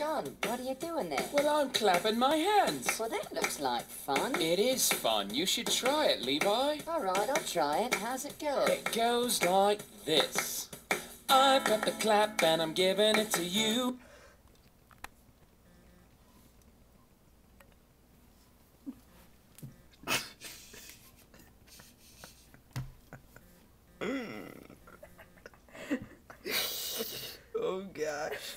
John, what are you doing there? Well, I'm clapping my hands. Well, that looks like fun. It is fun. You should try it, Levi. All right, I'll try it. How's it go? It goes like this. I've got the clap and I'm giving it to you. Oh gosh.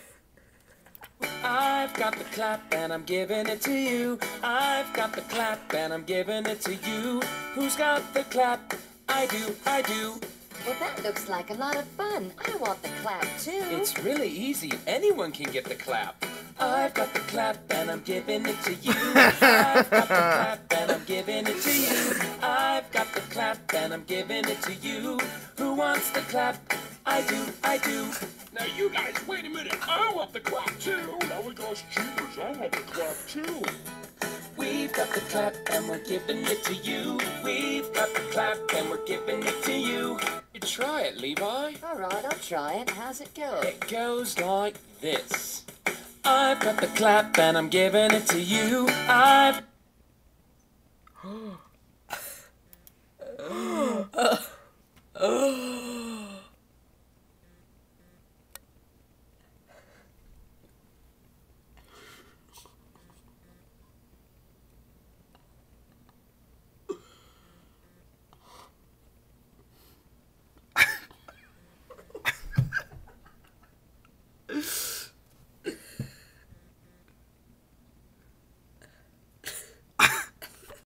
I've got the clap and I'm giving it to you. I've got the clap and I'm giving it to you. Who's got the clap? I do, I do. Well, that looks like a lot of fun. I want the clap, too. It's really easy. Anyone can get the clap. I've got the clap and I'm giving it to you. I've got the clap and I'm giving it to you. I've got the clap and I'm giving it to you. Who wants the clap? I do, I do. Now you guys, wait a minute. I want the clap too. Now we gosh jeepers, I want the clap too. We've got the clap and we're giving it to you. We've got the clap and we're giving it to you. You try it, Levi. All right, I'll try it. How's it go? It goes like this. I've got the clap and I'm giving it to you. I've